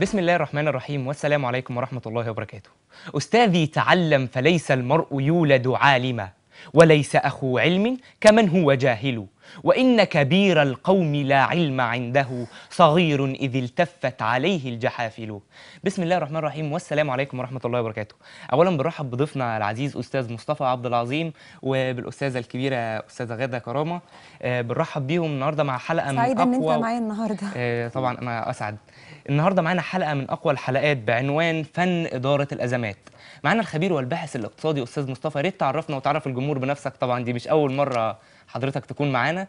بسم الله الرحمن الرحيم والسلام عليكم ورحمة الله وبركاته. أستاذي تعلم فليس المرء يولد عالما وليس أخو علم كمن هو جاهل. وإن كبير القوم لا علم عنده صغير إذ التفت عليه الجحافل. بسم الله الرحمن الرحيم والسلام عليكم ورحمة الله وبركاته. أولا بنرحب بضيفنا العزيز أستاذ مصطفى عبد العظيم وبالأستاذة الكبيرة أستاذة غادة كرامة. آه، بنرحب بيهم النهاردة مع حلقة من سعيدة إن أنت أقوى معايا النهارده. آه، طبعا أنا أسعد. النهارده معانا حلقة من أقوى الحلقات بعنوان فن إدارة الأزمات. معانا الخبير والباحث الاقتصادي أستاذ مصطفى ريت تعرفنا وتعرف الجمهور بنفسك طبعا دي مش أول مرة حضرتك تكون معانا.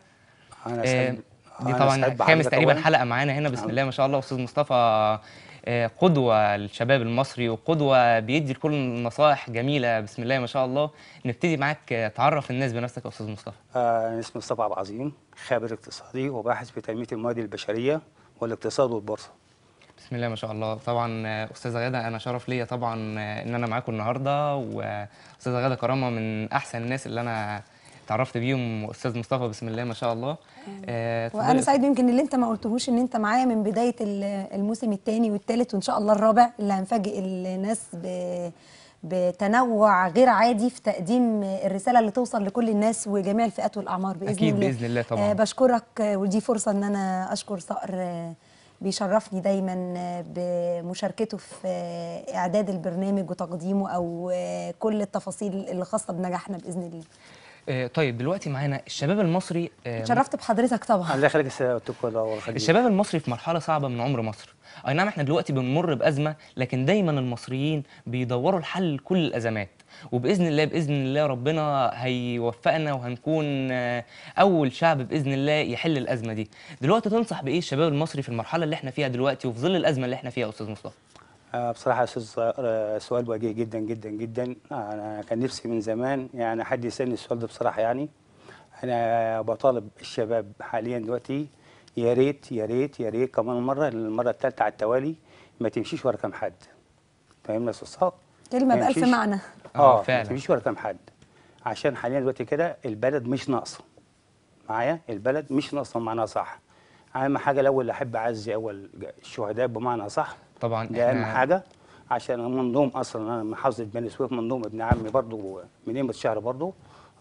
أنا آه، دي أنا طبعا خامس تقريبا أولاً. حلقة معانا هنا بسم. الله ما شاء الله. أستاذ مصطفى آه، قدوة للشباب المصري وقدوة بيدي الكل نصائح جميلة بسم الله ما شاء الله. نبتدي معاك تعرف الناس بنفسك يا أستاذ مصطفى. آه، أنا اسمي مصطفى عبد العظيم خبير اقتصادي وباحث في تنمية الموارد البشرية والاقتصاد والبورصة. بسم الله ما شاء الله. طبعا آه، أستاذة غادة أنا شرف ليا طبعا آه، إن أنا معاكم النهارده وأستاذة غادة كرامة من أحسن الناس اللي أنا اتعرفت بيهم أستاذ مصطفى بسم الله ما شاء الله. آه، وأنا سعيد يمكن اللي أنت ما قلتهوش إن أنت معايا من بداية ال- الموسم الثاني والثالث وإن شاء الله الرابع اللي هنفاجئ الناس ب بتنوع غير عادي في تقديم الرسالة اللي توصل لكل الناس وجميع الفئات والأعمار بإذن أكيد الله. بإذن الله طبعاً. آه بشكرك ودي فرصة إن أنا أشكر صقر آه، بيشرفني دايما بمشاركته في إعداد البرنامج وتقديمه أو كل التفاصيل اللي خاصه بنجاحنا بإذن الله. طيب دلوقتي معانا الشباب المصري آه، اتشرفت بحضرتك طبعا. الله يخليك يا دكتور والخليل الشباب المصري في مرحلة صعبة من عمر مصر. أي نعم إحنا دلوقتي بنمر بأزمة لكن دايما المصريين بيدوروا الحل لكل الأزمات. وبإذن الله بإذن الله ربنا هيوفقنا وهنكون آه، أول شعب بإذن الله يحل الأزمة دي. دلوقتي تنصح بإيه الشباب المصري في المرحلة اللي إحنا فيها دلوقتي وفي ظل الأزمة اللي إحنا فيها يا أستاذ مصطفى؟ آه، بصراحة يا أستاذ آه، سؤال وجيه جدا جدا جدا. أنا كان نفسي من زمان يعني حد يسألني السؤال ده بصراحة يعني. أنا بطالب الشباب حاليا دلوقتي يا ريت يا ريت يا ريت كمان مرة المرة الثالثه على التوالي ما تمشيش ورا كام حد. فاهمني يا أستاذ كلمه يمشيش- معنى. آه، آه فعلا. ما تمشيش ورا كام حد. عشان حاليا دلوقتي كده البلد مش ناقصة. معايا؟ البلد مش ناقصة بمعنى صح. أهم حاجة الأول أحب أعزي أول الشهداء بمعنى صح. طبعا ده أهم حاجة عشان من ضمن أصلا أنا من محافظه بني سويف من ضمن ابن عمي برضه من يوم الشهر برضه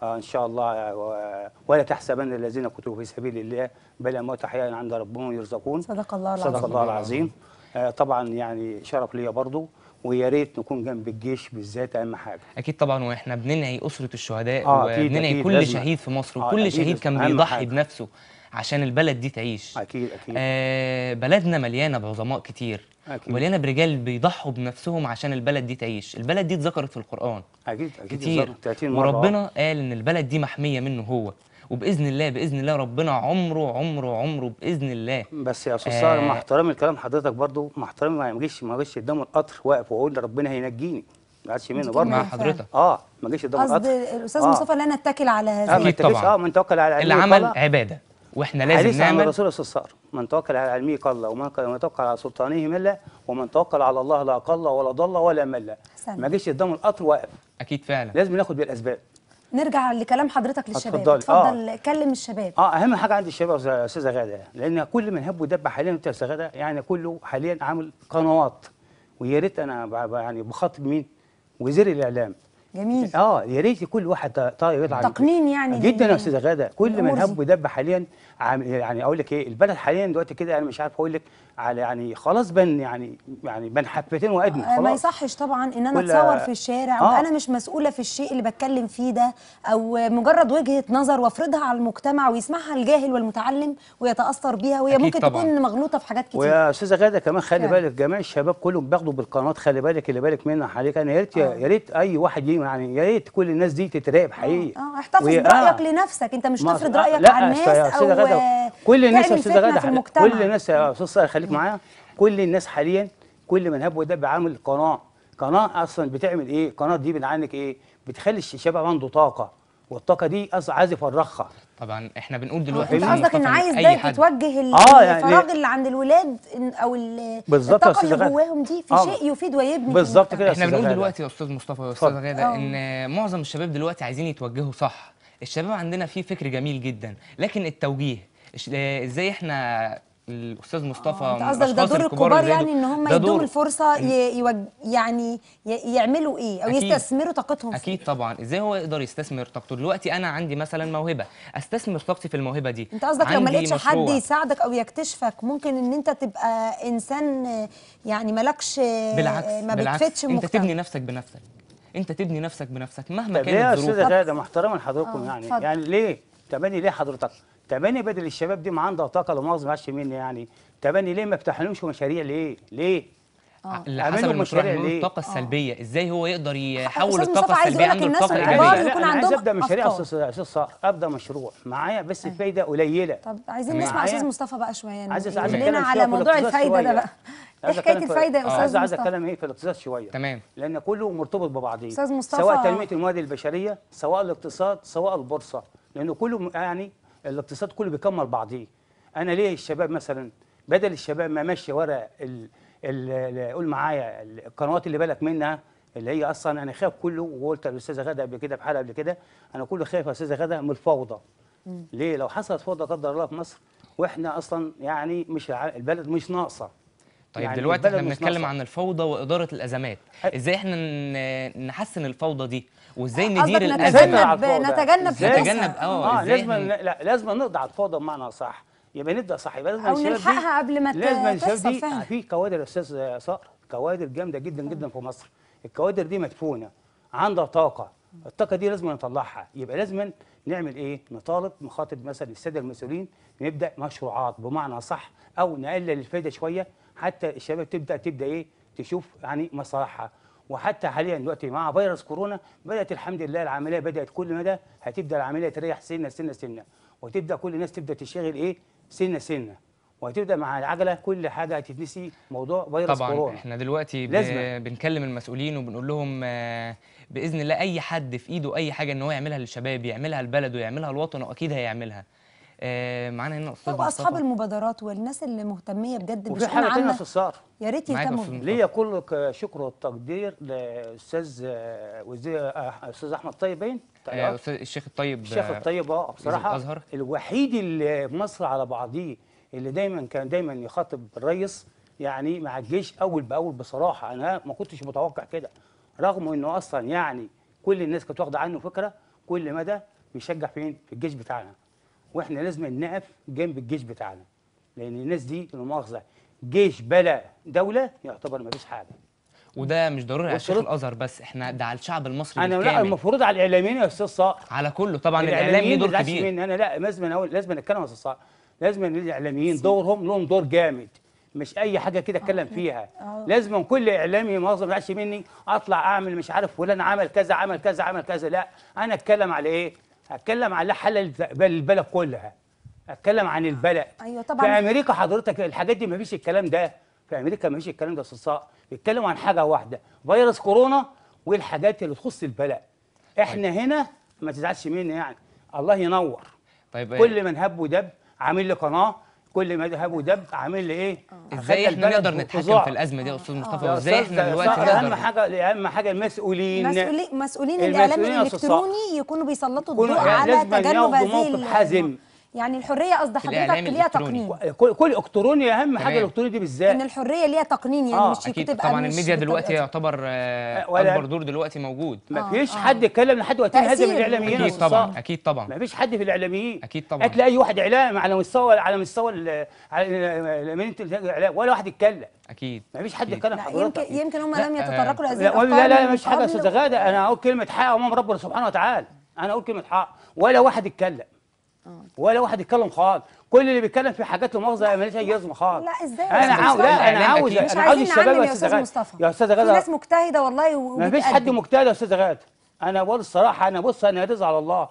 آه إن شاء الله آه، ولا تحسبن الذين قتلوا في سبيل الله بل اموات أحياء عند ربهم يرزقون. صدق الله العظيم. صدق الله العظيم. آه طبعا يعني شرف ليا برضه ويا ريت نكون جنب الجيش بالذات أهم حاجة. أكيد طبعا وإحنا بننعي أسرة الشهداء آه، وبننعي كل لازم. شهيد في مصر آه، وكل أكيد، شهيد كان بيضحي. بنفسه. عشان البلد دي تعيش. أكيد أكيد. آه بلدنا مليانة بعظماء كتير. أكيد. ومليانة برجال بيضحوا بنفسهم عشان البلد دي تعيش. البلد دي اتذكرت في القرآن. أكيد أكيد كتير. بالظبط، 30 مرة. وربنا قال إن البلد دي محمية منه هو. وبإذن الله بإذن الله ربنا عمره عمره عمره بإذن الله. بس يا أستاذ آه. مع احترامي لكلام حضرتك برضو مع احترامي ما اجيش ما اجيش قدام القطر واقف وأقول ربنا هينجيني. ما عادش منه برضه مع حضرتك. آه ما اجيش قدام القطر. الأستاذ آه. مصطفى لا نتكل على هذا. ما أكيد انت طبعاً. آه من توكل على اللي عمل عبادة. وإحنا لازم حديث عن نعمل الرسول صلى الله عليه وسلم من توكل على علمه قل ومن توكل على سلطانه مل ومن توكل على الله لا قل ولا ضل ولا مل. ما اجيش قدام القطر واقف. أكيد فعلا. لازم ناخد بالأسباب. نرجع لكلام حضرتك للشباب. اتفضلي. اتفضل كلم الشباب. آه أهم حاجة عند الشباب يا استاذه غادة لأن كل من هب ودب حاليا انت يا أستاذة غادة يعني كله حاليا عامل قنوات. ويا ريت أنا يعني بخاطب مين؟ وزير الإعلام. جميل. آه يا ريت كل واحد طاير يطلع تقنين يعني جدا يا أستاذة غادة كل من هب. ودب حاليا يعني أقول لك إيه البلد حاليا دلوقتي كده أنا مش عارف أقول لك على يعني خلاص بن يعني يعني بين حفتين وادنى آه، ما خلاص يصحش طبعا إن أنا أتصور في الشارع آه. وأنا مش مسؤولة في الشيء اللي بتكلم فيه ده أو مجرد وجهة نظر وأفرضها على المجتمع ويسمعها الجاهل والمتعلم ويتأثر بيها وهي ممكن طبعاً. تكون مغلوطة في حاجات كتير ويا أستاذة غادة كمان خلي فعلا. بالك جميع الشباب كلهم بياخدوا بالقنوات خلي بالك اللي بالك منها حضرتك أنا يا ريت آه. يا ريت أي واحد يعني يا ريت كل الناس دي تتراقب حقيقي آه احتفظ وهي- برأيك آه. لنفسك أنت مش ما- تفرض آه، رأيك لا، على الناس أو آه، كل الناس يا أستاذة غادة كل الناس يا أستاذ صالح خليك معايا كل الناس حاليا كل من هب ودب عامل قناه قناه أصلا بتعمل إيه القناه دي بتعنك إيه بتخلي الشباب عنده طاقة والطاقة دي أصلا عايز يفرغها طبعا إحنا بنقول انت دلوقتي فاهمني؟ قصدك إن عايز ده. توجه آه، يعني- الفراغ اللي عند الولاد إن- أو الطاقة اللي. جواهم دي في آه. شيء يفيد ويبني في بالظبط. كده إحنا بنقول. دلوقتي يا أستاذ مصطفى يا أستاذ. غاده آه. إن معظم الشباب دلوقتي عايزين يتوجهوا صح الشباب عندنا فيه فكر جميل جدا لكن التوجيه إش- آه، إزاي إحنا الأستاذ مصطفى أنت من قصدك ده دور الكبار يعني. إن هم يدوم دور. الفرصة ي... يوج... يعني ي... يعملوا إيه؟ أو أكيد. يستثمروا طاقتهم أكيد طبعا. إزاي هو يقدر يستثمر طاقته؟ دلوقتي أنا عندي مثلا موهبة. أستثمر طاقتي في الموهبة دي. أنت قصدك لو ما لقيتش حد. يساعدك أو يكتشفك ممكن إن أنت تبقى إنسان آه، يعني مالكش آه، بالعكس ما بالعكس. بتفيدش أنت تبني نفسك بنفسك. أنت تبني نفسك بنفسك مهما طب ليه يا كانت أستاذة غادة؟ محترما لحضراتكم آه، يعني. اتفضل. يعني ليه؟ تبني ليه حضرتك؟ تبني بدل الشباب دي ما عندها طاقة لا مؤاخذه معلش مني يعني. تبني ليه؟ ما بتحلمش مشاريع ليه؟ ليه؟ آه. اللي حسب المشروع ليه؟ الطاقه السلبيه إزاي هو يقدر يحول الطاقة مصطفى السلبية عنده الناس لطاقة الكبار إيجابية؟ يكون لا، أنا عايز أبدأ مشاريع. أستاذ أستاذ صقر أبدأ مشروع. معايا بس الفايدة قليلة. طب عايزين. نسمع أستاذ؟ مصطفى بقى شوية. يعني عايز لنا على موضوع الفايدة ده. بقى. إيه حكاية الفايدة يا آه، أستاذ عايز عايز مصطفى؟ اتكلم إيه في الاقتصاد شوية. تمام. لأن كله مرتبط ببعضيه. أستاذ مصطفى- سواء تنمية الموارد البشرية سواء الاقتصاد سواء البورصة. لأنه كله يعني الاقتصاد كله بيكمل بعضيه. أنا ليه الشباب مثلا بدل الشباب ما ماشي ورا ال قول معايا ال- القنوات اللي بالك منها اللي هي أصلا أنا خايف كله وقلت للاستاذه غادة قبل كده في حلقه قبل كده أنا كله خايف يا أستاذة غادة من الفوضى. ليه؟ لو حصلت فوضى قدر الله في مصر وإحنا أصلا يعني مش البلد مش ناقصة. طيب يعني دلوقتي إحنا بنتكلم. عن الفوضى وإدارة الأزمات. إزاي إحنا ن- نحسن الفوضى دي؟ وإزاي ندير نتجنب الأزمة؟ على الفوضى. نتجنب. نتجنب آه إزاي لازم لا لازم نقضي على الفوضى بمعنى صح. يبقى نبدأ صح. يبقى لازم دي- نلحقها قبل ما لازم الشباب دي. في كوادر يا أستاذ صقر كوادر جامدة جدا جدا في مصر. الكوادر دي مدفونة عندها طاقة. الطاقة دي لازم نطلعها. يبقى لازم نعمل إيه؟ نطالب نخاطب مثلا السادة المسؤولين نبدأ مشروعات بمعنى صح أو نقلل الفايدة شوية حتى الشباب تبدأ تبدأ إيه؟ تشوف يعني مصالحها. وحتى حاليا دلوقتي مع فيروس كورونا بدأت الحمد لله العملية بدأت كل مدى هتبدأ العملية تريح سنة سنة سنة. وتبدأ كل الناس تبدأ تشتغل إيه؟ سنة سنة. وهتبدا مع العجلة كل حاجة هتتنسي موضوع فيروس طبعا كورونا. إحنا دلوقتي. لازمة. بنكلم المسؤولين وبنقول لهم آه، بإذن الله أي حد في إيده أي حاجة إن هو يعملها للشباب يعملها لبلده يعملها لوطنه أكيد هيعملها. معانا هنا أستاذ واصحاب مصطفى. المبادرات والناس اللي مهتمية بجد وفي حاجة تانية في الصار يا ريت يا يهتموا. ليا كل ك- شكر والتقدير لأستاذ آه، وزير آه، أستاذ أحمد طيب باين آه، أستاذ الشيخ الطيب الشيخ آه، الطيب آه بصراحة الأزهر. الوحيد اللي في مصر على بعضيه اللي دايما كان دايما يخاطب الرئيس يعني مع الجيش أول بأول بصراحة. أنا ما كنتش متوقع كده رغم إنه أصلا يعني كل الناس كانت واخدة عنه فكرة كل مدى بيشجع فين؟ في الجيش بتاعنا. وإحنا لازم نقف جنب الجيش بتاعنا. لأن الناس دي لا مؤاخذه جيش بلا دولة يعتبر ما فيش حاجة. وده مش ضروري على الشيخ والشروط- الأزهر بس إحنا ده على الشعب المصري أنا لا بالكامل. المفروض على الإعلاميين يا أستاذ صقر على كله. طبعا ليه الإعلاميين دور كبير. مني. أنا لا لازم أقول لازم نتكلم عن الصعب لازم الإعلاميين دورهم لهم دور جامد. مش أي حاجة كده أتكلم فيها. لازم كل إعلامي ما تزعلش مني. أطلع أعمل مش عارف فلان عمل كذا عمل كذا عمل كذا. لا أنا أتكلم على إيه؟ أتكلم على حل الب- البلد كلها. أتكلم عن البلد. أيوة في طبعاً. أمريكا حضرتك الحاجات دي ما فيش الكلام ده. في أمريكا ما فيش الكلام ده يا أستاذ بيتكلموا عن حاجة واحدة. فيروس كورونا والحاجات اللي تخص البلد. إحنا هنا ما تزعلش مني يعني. الله ينور. طيب كل من هب ودب عامل لي قناة. كل ما هب ودب عامل لي إيه إزاي أخدنا إحنا نقدر نتحكم. في الأزمة دي يا أستاذ مصطفى يا وإزاي إحنا دلوقتي صقر، أهم نقدر حاجة أهم حاجة المسؤولين مسؤولين الإعلام. الإلكتروني يكونوا بيسلطوا الضوء يعني على تجنب هذه حازم. يعني الحرية قصد حضرتك ليها. تقنين كل كل إلكتروني أهم حاجة. الإلكتروني دي بالذات إن الحرية ليها تقنين يعني آه، مش أكيد تبقى طبعا مش الميديا دلوقتي. يعتبر آه، ولا- أكبر دور دلوقتي موجود ما آه، فيش آه. حد يتكلم لحد وقتين هذا من. الاعلاميين أكيد طبعا. أكيد طبعا ما فيش حد في الإعلاميين أكيد طبعاً. هتلاقي اي واحد إعلام على مستوى على مستوى الإعلاميين الاعلام ولا واحد يتكلم أكيد ما فيش حد أكيد. يتكلم لا حضرتك يمكن يمكن هم لم آه، يتطرقوا لهذه لا الأفكار لا لا من مش حاجة يا قبل. أستاذ غادة أنا أقول كلمة حق امام ربنا سبحانه وتعالى أنا أقول كلمة حق ولا واحد يتكلم ولا واحد يتكلم خالص. كل اللي بيتكلم في حاجات لا مؤاخذه ماليش أي لازمه خالص. لا، إزاي؟ يا أنا عاوز؟ لا أنا عاوز أنا عاوز الشباب يا يا أستاذ مصطفى. يا أستاذ في غاده ناس مجتهدة والله ما فيش حد. مجتهد يا أستاذ غادة. أنا بقول الصراحة أنا بص أنا رزق على الله.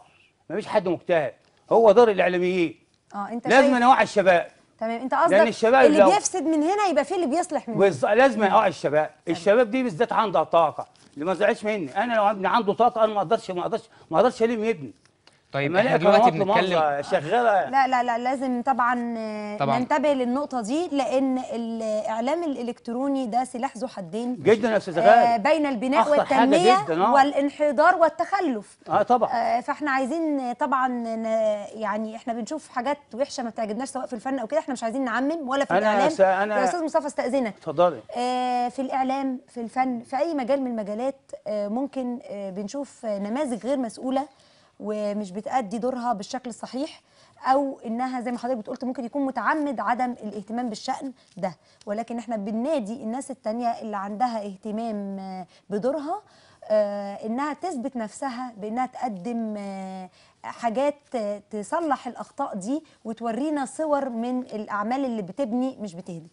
ما فيش حد مجتهد. هو دور الإعلاميين. آه أنت لازم شايف نوعي الشباب. تمام. أنت قصدك الشباب اللي لو- بيفسد من هنا يبقى فيه اللي بيصلح من هنا. بز- لازم اوعي الشباب. الشباب دي بالذات عندها طاقة. اللي ما زعلش مني. أنا لو ابني عنده طاقة أنا ما أقدرش ما أقدرش ما أقدرش الم ابني. طيب إحنا لا دلوقتي بنتكلم. شغالة. لا لا لا لازم طبعا, آه، طبعاً. ننتبه للنقطة دي لأن الإعلام الإلكتروني ده سلاح ذو حدين. جدا يا أستاذ آه، غالي. بين البناء جداً، آه. والانحدار والتخلف. آه طبعا. آه، فإحنا عايزين طبعا يعني إحنا بنشوف حاجات وحشة ما بتعجبناش سواء في الفن أو كده إحنا مش عايزين نعمم ولا في أنا الإعلام. س- أنا- يا أستاذ مصطفى استأذنك. اتفضلي. آه، في الإعلام في الفن في أي مجال من المجالات آه، ممكن آه، بنشوف آه، نماذج غير مسؤولة. ومش بتأدي دورها بالشكل الصحيح أو إنها زي ما حضرتك بتقولت ممكن يكون متعمد عدم الاهتمام بالشأن ده. ولكن إحنا بننادي الناس التانية اللي عندها اهتمام آه، بدورها آه، إنها تثبت نفسها بإنها تقدم آه، حاجات تصلح الأخطاء دي وتورينا صور من الأعمال اللي بتبني مش بتهدم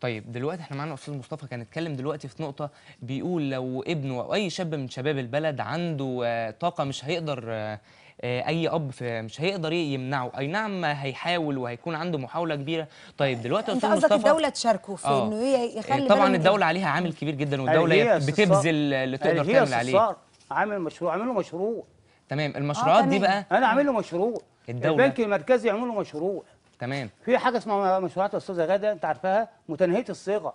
طيب دلوقتي إحنا معانا أستاذ مصطفى كان اتكلم دلوقتي في نقطة بيقول لو ابنه أو أي شاب من شباب البلد عنده آه، طاقة مش هيقدر آه، آه، أي أب في مش هيقدر يمنعه أي نعم هيحاول وهيكون عنده محاولة كبيرة طيب دلوقتي أنت قصدك الدولة تشاركه في آه. إنه هي يخلي طبعا الدولة عليها عامل كبير جدا والدولة. بتبذل اللي تقدر هي تعمل عليه. عامل مشروع عامل له مشروع تمام المشروعات دي تمام. بقى أنا عامل له مشروع الدولة. البنك المركزي يعمل له مشروع تمام. في حاجة اسمها مشروعات يا أستاذة غادة أنت عارفاها؟ متناهيه الصيغة.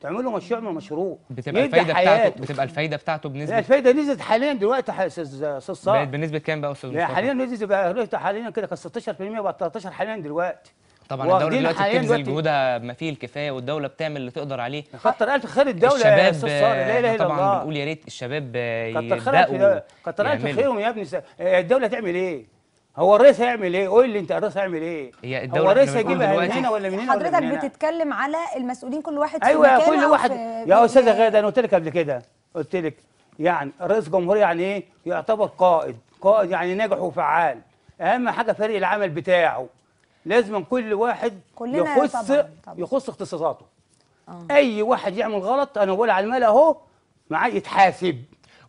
تعمل له مشروع من مشروع بتبقى الفايدة بتاعته. بتبقى الفايدة بتاعته بنسبه الفايدة نزلت حاليا دلوقتي يا أستاذ أستاذ بقت صالح بنسبة كام بقى يا أستاذ مصطفى؟ حاليا نزلت بقى حاليا كده كان 16% بقى 13 حاليا دلوقتي. طبعا الدولة دلوقتي بتبذل جهودها بما فيه الكفاية والدولة بتعمل اللي تقدر عليه. كتر ألف خير الدولة يا أستاذ صالح لا إله آه، الا طبعا الله. بنقول يا ريت الشباب آه، كتر في كتر ألف. خيرهم يا ابني. الدولة تعمل إيه؟ هو الرئيس هيعمل إيه؟ قول لي انت الرئيس هيعمل إيه؟ هي الدولة هو الرئيس هيجيبها من هنا ولا من هنا ولا حضرتك من هنا؟ بتتكلم على المسؤولين كل واحد في أيوه مكانه كل واحد في يا أستاذة غادة أنا قلت لك قبل كده قلت لك يعني رئيس جمهوريه يعني إيه؟ يعتبر قائد، قائد يعني ناجح وفعال، أهم حاجة فريق العمل بتاعه لازم كل واحد كلنا يخص طبعاً، طبعاً. يخص اختصاصاته آه. أي واحد يعمل غلط أنا بقول على المال أهو معاه يتحاسب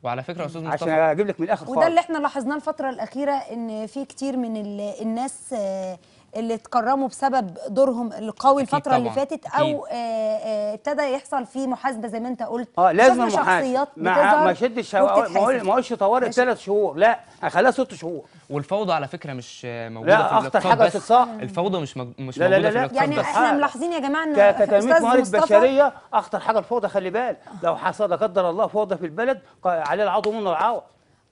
وعلى فكرة يا أستاذ عشان مصطفى أجيب لك من الآخر وده اللي خالص. إحنا لاحظناه الفترة الأخيرة إن في كتير من ال- الناس آه، اللي اتكرموا بسبب دورهم القوي أكيد الفترة اللي فاتت. أو آه، آه، ابتدى يحصل فيه محاسبة زي ما أنت قلت. آه لازم شفنا محاسب. شخصيات مع بتظهر ما شدش ما اقولش طوارئ. ثلاث شهور. لا اخليها ست شهور. والفوضى على فكرة مش موجودة لا في أخطر الاقتصاد حاجة بس الفوضى مش مج... مش لا لا موجودة لا في لا. الاقتصاد يعني إحنا. ملاحظين يا جماعة إن ك- كتنميه موارد بشرية أخطر حاجة الفوضى خلي بالك. لو حصل لا قدر الله فوضى في البلد عليه العضو منه العوض.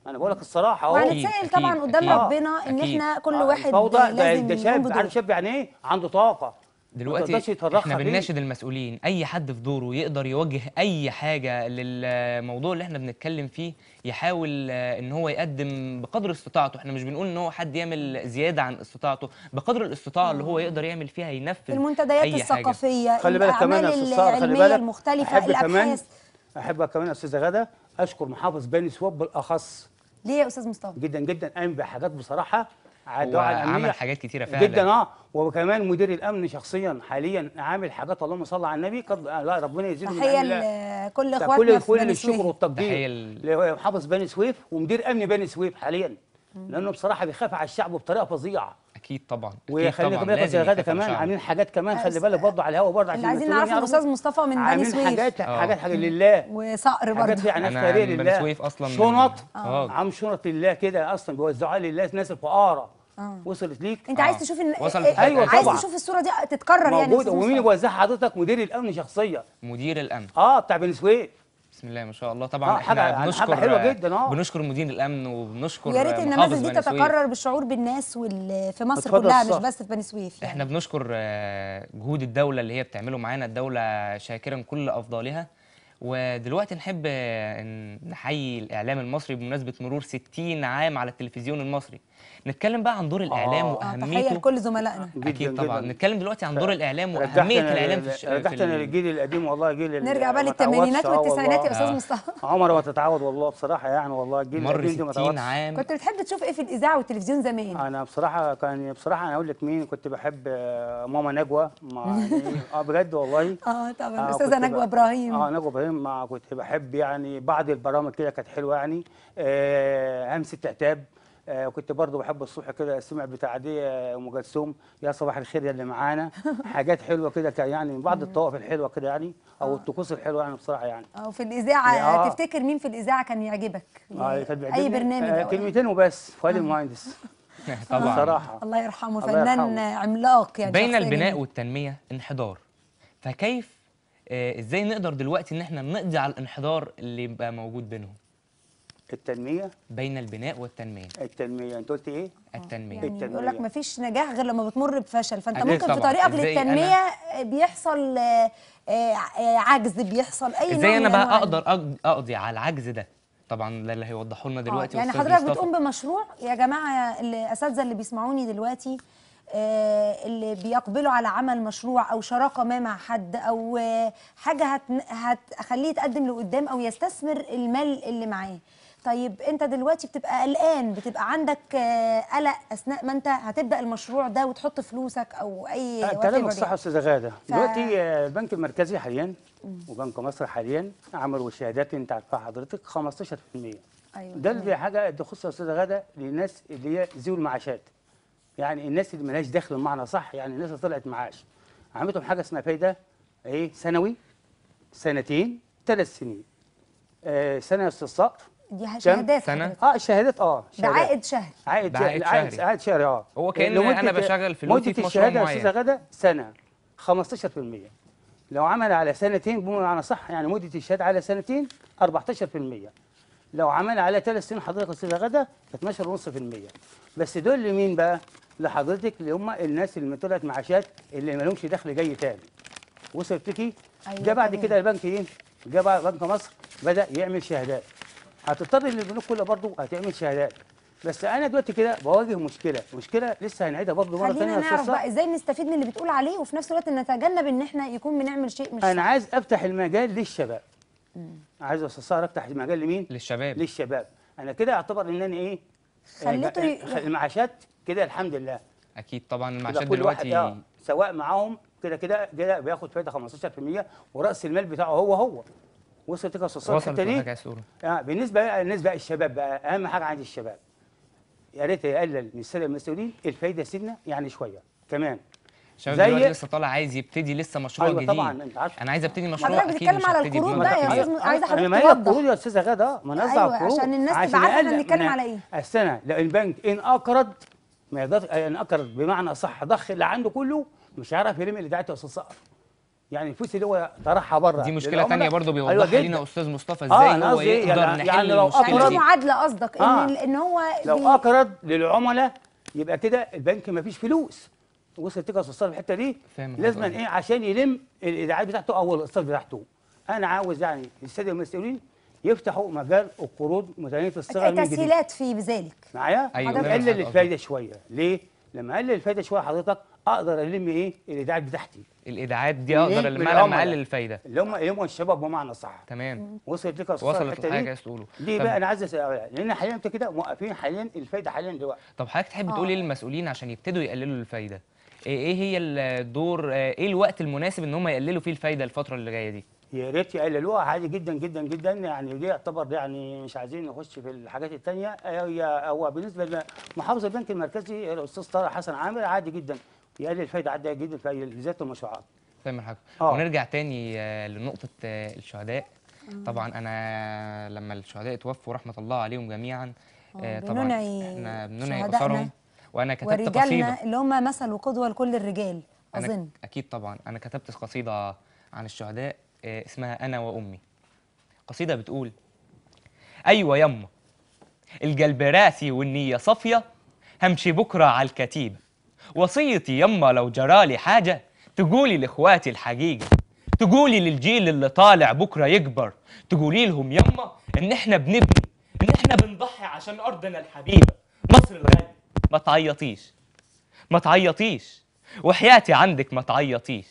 أنا بقول لك الصراحة أهو. أكيد، وهنتسأل طبعا أكيد، قدام أكيد. ربنا إن أكيد. إحنا كل آه، واحد الفوضى ده, لازم ده شاب. عارف شاب يعني إيه؟ عنده طاقة. دلوقتي إحنا. بنناشد المسؤولين. أي حد في دوره يقدر يوجه أي حاجة للموضوع اللي إحنا بنتكلم فيه يحاول آه، إن هو يقدم بقدر استطاعته. إحنا مش بنقول إن هو حد يعمل زيادة عن استطاعته. بقدر الاستطاعة اللي هو يقدر يعمل فيها ينفذ المنتديات أي حاجة. الثقافية خلي بالك كمان يا خلي بالك المختلفة احب كمان الأبحاث. احب كمان يا أستاذة غادة أشكر محافظ بني سواب بالأخص. ليه يا أستاذ مصطفى؟ جدا جدا. قام بحاجات بصراحة على الامنيه عمل حاجات كتيرة فعلا. جدا آه. وكمان مدير الأمن شخصيا حاليا عامل حاجات اللهم صل على النبي. قد لا ربنا يزيده من الله. لكل ده إخواتنا كل في كل بني الشكر والتقدير ال- لمحافظ بني سويف ومدير أمن بني سويف حاليا. لأنه بصراحة بيخاف على الشعب بطريقة فظيعة. أكيد طبعا أكيد وخلي طبعاً، بالك يا لازم أستاذ غادة يخاف على كمان. عاملين حاجات كمان خلي بس- بالك برضه على الهوا برضه عشان اللي عايزين نعرفه يعرفوا. الأستاذ مصطفى من بني عاملين سويف حاجات حاجات حاجة لله وصقر حاجات برضه فيها ناس أنا خيريه من بني لله سويف أصلاً من- شنط آه. عم شنط لله كده أصلا بيوزعوها لله الناس الفقراء آه. وصلت ليك أنت آه. عايز تشوف إن وصلت إيه- أيوة عايز طبعاً. تشوف الصورة دي تتكرر يعني موجودة ومين؟ اللي بيوزعها حضرتك مدير الأمن شخصيا مدير الأمن آه بتاع بني سويف بسم الله ما شاء الله طبعا آه، إحنا حاجة- حاجة بنشكر حلوة جدا، آه. بنشكر مدير الأمن وبنشكر ويا ريت النماذج دي. تتكرر بالشعور بالناس وال... في مصر كلها مش. بس في بني سويف يعني. إحنا بنشكر آه، جهود الدولة اللي هي بتعمله معانا الدولة شاكرا كل أفضالها ودلوقتي نحب نحيي الإعلام المصري بمناسبة مرور 60 عام على التلفزيون المصري. نتكلم بقى عن دور الإعلام آه. آه، تحيه وأهميته لكل زملائنا. أكيد طبعا. نتكلم دلوقتي عن دور أنا الإعلام لل- في, الش... في رجعت أنا ال- للجيل القديم والله جيل نرجع بقى ما للثمانينات آه والتسعينات يا. أستاذ آه. مصطفى. عمر ما تتعود والله بصراحة يعني والله الجيل مر القديم ده ما 60 تعوضش. عام. كنت بتحب تشوف إيه في الإذاعة والتلفزيون زمان؟ أنا بصراحة كان بصراحة أنا أقول لك مين كنت بحب ماما نجوى. مع يعني آه بجد والله. آه طبعا. الاستاذه كنت نجوى إبراهيم. آه نجوى إبراهيم. مع كنت بحب يعني بعض البرامج كده كانت حلوة يعني. آه همسه عتاب آه كنت برضو بحب الصبح كده السمع بتاع دي آه، أم كلثوم. يا صباح الخير يا اللي معانا. حاجات حلوة كده كان يعني بعض الطوائف الحلوة كده يعني أو الطقوس الحلوة يعني بصراحة يعني. آه في الإذاعة آه. تفتكر مين في الإذاعة كان يعجبك؟ آه كانت أي بيعجبني. برنامج آه كلمتين وبس فؤاد المهندس. طبعا. بصراحة. الله يرحمه فنان. عملاق يعني بين البناء. والتنمية انحدار. فكيف آه، إزاي نقدر دلوقتي ان إحنا نقضي على الانحدار اللي بقى موجود بينهم التنمية بين البناء والتنمية التنمية انت قلت إيه؟ التنمية يعني التنمية. بيقول لك مفيش نجاح غير لما بتمر بفشل فانت ممكن في طبعاً. طريقك إزاي للتنمية بيحصل آه، آه، آه، عجز بيحصل أي إزاي أنا بقى أقدر أقضي على العجز ده طبعا ده اللي هيوضحوا لنا آه، دلوقتي يعني حضرتك. بتقوم بمشروع يا جماعة الأساتذة اللي بيسمعوني دلوقتي آه، اللي بيقبلوا على عمل مشروع أو شراكة ما مع حد أو آه، حاجة هت- هتخليه يتقدم لقدام أو يستثمر المال اللي معاه طيب أنت دلوقتي بتبقى قلقان بتبقى عندك آه، قلق أثناء ما أنت هتبدأ المشروع ده وتحط فلوسك أو أي آه، كلامك. صح يا أستاذة غادة ف- دلوقتي آه، البنك المركزي حاليا وبنك مصر حاليا عملوا شهادات أنت عارفها حضرتك 15% أيوه ده. اللي حاجة تخص يا أستاذة غادة للناس اللي هي ذوي المعاشات يعني الناس اللي ملهاش دخل بمعنى صح يعني الناس اللي طلعت معاش. عملتهم حاجة اسمها فايدة إيه؟ سنوي سنتين ثلاث سنين. آه سنة استثمار دي شهادات سنة؟ آه شهادات آه ده شهادات. عائد شهري. عائد شهري عائد, شهري. عائد شهري آه. هو لمدة- أنا بشغل فلوسي في مشروع الشهادة يا. استاذه غادة سنة. 15% لو عمل على سنتين بمعنى صح يعني مدة الشهادة على سنتين 14% لو عمل على ثلاث سنين حضرتك استاذه غادة 12.5% بس دول لمين بقى؟ لحضرتك اللي هم الناس اللي طلعت معاشات اللي ما لهمش دخل جاي تاني وصلت لكي أيوة جه بعد. كده البنك إيه؟ جه بقى بنك مصر بدأ يعمل شهادات هتضطر البنوك كلها برضه هتعمل شهادات بس أنا دلوقتي كده بواجه مشكلة مشكلة لسه هنعيدها برضه مرة ثانية خلينا نعرف بقى إزاي نستفيد من اللي بتقول عليه وفي نفس الوقت نتجنب إن إحنا يكون بنعمل شيء مش أنا. عايز أفتح المجال للشباب عايز سهر أفتح المجال لمين؟ للشباب. للشباب. أنا كده أعتبر إن أنا إيه؟ خليته آه، ي- المعاشات كده الحمد لله. أكيد طبعا كده المعاشات كل واحد دلوقتي آه سواء معاهم كده كده كده بياخد فايدة 15% ورأس المال بتاعه هو هو. وصلت سهر وصلت الحتة دي؟ آه بالنسبة بقى بالنسبة للشباب بقى أهم حاجة عند الشباب. يا ريت يقلل من الساده المسؤولين الفايدة سنه يعني شوية. كمان الشباب زي- دلوقتي لسه طالع عايز يبتدي لسه مشروع أيوة جديد طبعاً، أنت عارف. أنا عايز أبتدي مشروع حضرتك بتتكلم على القروض بقى يا كبير. أستاذ عايزة حضرتك ما هي توضح. القروض يا أستاذة غادة ما نزع أيوة، القروض عشان الناس تبقى عارفة إحنا يقلل بنتكلم على إيه. السنة لو البنك إن أقرض ما يقدرش إن أقرض بمعنى صح ضخ اللي عنده كله مش هيعرف يلم اللي دعته يا أستاذ صقر يعني الفلوس اللي هو طرحها بره دي مشكلة برضو أيوة بيوضحها جداً. لنا أستاذ مصطفى آه، إزاي أنا هو إيه؟ يقدر يعني- نحل يعني لو يعني دي معادله قصدك آه. ان إن هو لو أقرض للعملاء يبقى كده البنك ما فيش فلوس وصلت كده يا أستاذ صالح الحتة دي لازم. إيه؟ عشان يلم الايداعات بتاعته أو الاقساط بتاعته. أنا عاوز يعني السادة المسؤولين يفتحوا مجال القروض متناهيه الصغر من جديد تسهيلات في بذلك. معايا؟ حضرتك- نقلل الفايدة شوية. ليه؟ لما اقلل الفايدة شوية حضرتك أقدر ألم إيه؟ الايداعات بتاعتي. الايداعات دي؟ أقدر المال لما. أقلل الفايدة. اللي هم اللي هم الشباب بمعنى صح. تمام. وصلت لك وصلت دي؟ يا تقوله. ليه بقى؟ أنا عايز أسأل لأن حاليا أنت كده موقفين حاليا الفايده حاليا دلوقتي. طب حضرتك تحب آه. تقول إيه للمسؤولين عشان يبتدوا يقللوا الفايدة؟ إيه إيه هي الدور؟ إيه الوقت المناسب إن هم يقللوا فيه الفايدة الفترة اللي جاية دي؟ يا ريت يقللوها عادي جدا جدا جدا. يعني دي يعتبر يعني مش عايزين نخش في الحاجات التانية. هي هو بالنسبة لمحافظ البنك المركزي الأستاذ طارق حسن عامر عادي جدا يقلل الفايده عادية جدا في بالذات المشروعات. فاهم حضرتك آه. ونرجع تاني آه، لنقطة آه، الشهداء. طبعا أنا لما الشهداء توفوا رحمة الله عليهم جميعا آه، طبعا إحنا بننعي اسرهم وأنا كتبت قصيدة. ورجالنا اللي هم مثل وقدوه لكل الرجال أظن. أكيد طبعا. أنا كتبت قصيدة عن الشهداء آه، اسمها أنا وأمي. قصيدة بتقول أيوه يما القلب راسي والنية صافية همشي بكرة على الكتيبة. وصيتي يما لو جرالي حاجة تقولي لإخواتي الحقيقة. تقولي للجيل اللي طالع بكرة يكبر. تقولي لهم يما إن إحنا بنبني إن إحنا بنضحي عشان أرضنا الحبيبة مصر الغالية. ما تعيطيش. ما تعيطيش. وحياتي عندك ما تعيطيش.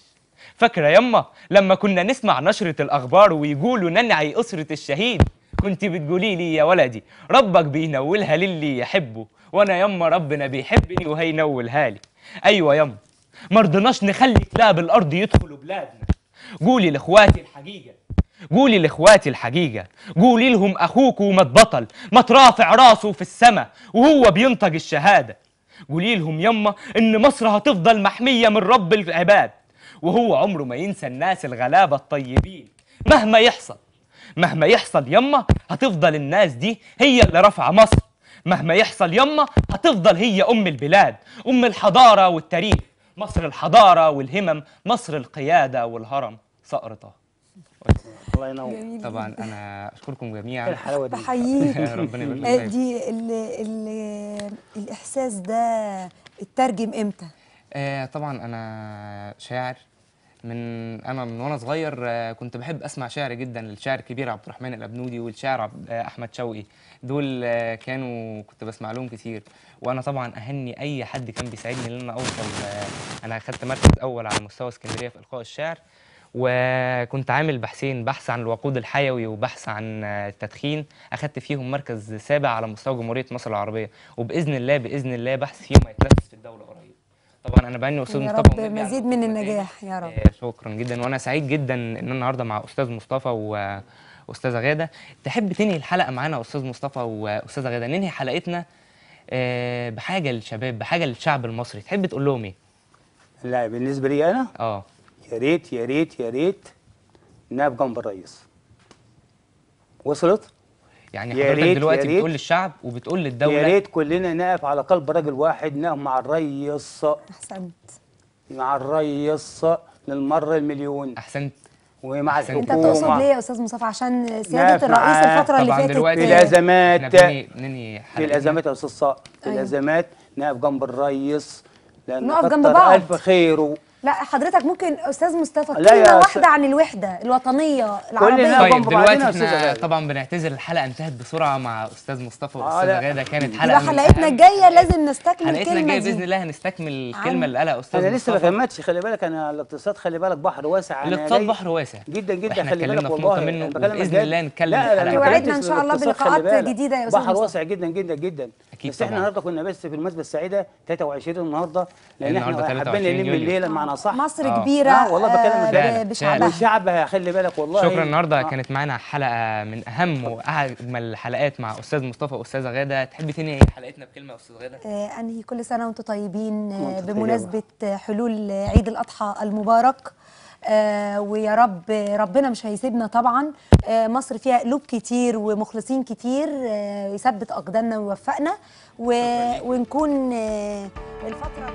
فاكرة يما لما كنا نسمع نشرة الأخبار ويقولوا ننعي أسرة الشهيد؟ كنت بتقولي لي يا ولدي ربك بينولها للي يحبه وأنا يما ربنا بيحبني وهينولها لي. أيوة يما مرضناش نخلي كلاب الأرض يدخلوا بلادنا. قولي لإخواتي الحقيقة قولي لإخواتي الحقيقة قولي لهم اخوكوا ما اتبطل ما ترافع راسه في السماء وهو بينطق الشهادة. قولي لهم يما إن مصر هتفضل محمية من رب العباد وهو عمره ما ينسى الناس الغلابة الطيبين. مهما يحصل مهما يحصل يما هتفضل الناس دي هي اللي رافعة مصر. مهما يحصل يما هتفضل هي أم البلاد أم الحضارة والتاريخ. مصر الحضارة والهمم مصر القيادة والهرم. سقرطه الله ينور. جميل طبعا أنا أشكركم جميعا. الحلاوة دي. بحييك ربنا يبارك آه، فيك. دي ال ال الإحساس ده اترجم إمتى؟ آه طبعا أنا شاعر من أنا من وأنا صغير آه كنت بحب أسمع شعر جدا للشاعر الكبير عبد الرحمن الأبنودي والشاعر عبد آه أحمد شوقي. دول آه كانوا كنت بسمع لهم كتير. وأنا طبعا أهني أي حد كان بيساعدني إن أنا أوصل آه أنا اخدت مركز أول على مستوى اسكندرية في إلقاء الشعر وكنت عامل بحثين بحث عن الوقود الحيوي وبحث عن التدخين. أخدت فيهم مركز سابع على مستوى جمهورية مصر العربية. وبإذن الله بإذن الله بحث فيهم هيتنفذ في الدولة قريب. طبعا أنا بعني أستاذ يا مصطفى رب ونرجع مزيد من النجاح. يا رب. آه، شكرا جدا. وأنا سعيد جدا إن أنا النهارده مع أستاذ مصطفى واستاذه غادة. تحب تنهي الحلقة معانا أستاذ مصطفى واستاذه غادة؟ ننهي حلقتنا آه، بحاجة للشباب بحاجة للشعب المصري. تحب تقول لهم إيه؟ لا بالنسبة لي أنا؟ آه. يا ريت يا ريت يا ريت نقف جنب الرئيس وصلت يعني يا حضرتك ريت- دلوقتي يا ريت. بتقول للشعب وبتقول يا للدوله ريت كلنا نقف على قلب رجل واحد نقف مع الرئيس أحسنت مع الرئيس للمرة المليون أحسنت ومع أحسنت. أنت تقصد الحكومة ليه يا أستاذ مصطفى عشان سيادة الرئيس. الفترة اللي طبعا فاتت في الأزمات في. الازمات يا أستاذ صقر في أيوة. الأزمات نقف جنب الرئيس لأن نقف جنب بعض. ألف خيره لا حضرتك ممكن أستاذ مصطفى لا يا كلمه واحدة عن الوحدة الوطنية العربية كلنا طيب دلوقتي إحنا. طبعا بنعتذر الحلقة انتهت بسرعة مع أستاذ مصطفى آه، واستاذه لا. غاده كانت حلقة حلقتنا الجاية لازم نستكمل حلقتنا الكلمة الجايه دي بإذن الله هنستكمل الكلمة اللي قالها أستاذ أنا لسه ما مصطفى كملتش خلي بالك أنا الاقتصاد خلي بالك بحر واسع الاقتصاد بحر واسع جدا جدا خلي بالك اتكلمنا في والله نقطة منه جد. الله نتكلم لا لا كلمتش إن شاء الله بلقاءات. جديدة يا أستاذ بحر مصطفى. واسع جدا جدا جدا أكيد بس إحنا طبعاً. النهارده كنا بس في المناسبة السعيدة 23 النهارده لأن النهاردة إحنا 23 حبينا نلم. الليلة معنا صح مصر آه. كبيرة آه، والله بكلمك آه، بشعبها والشعب خلي بالك والله شكرا النهارده آه. كانت معانا حلقة من أهم وأجمل الحلقات مع أستاذ مصطفى وأستاذة غادة تحب تنهي حلقتنا بكلمة يا أستاذ غادة آه، أنهي كل سنة وأنتم طيبين آه، بمناسبة حلول عيد الأضحى المبارك آه، ويا رب آه، ربنا مش هيسيبنا طبعا. آه، مصر فيها قلوب كتير ومخلصين كتير. آه، يثبت أقدامنا ويوفقنا. ونكون آه، الفترة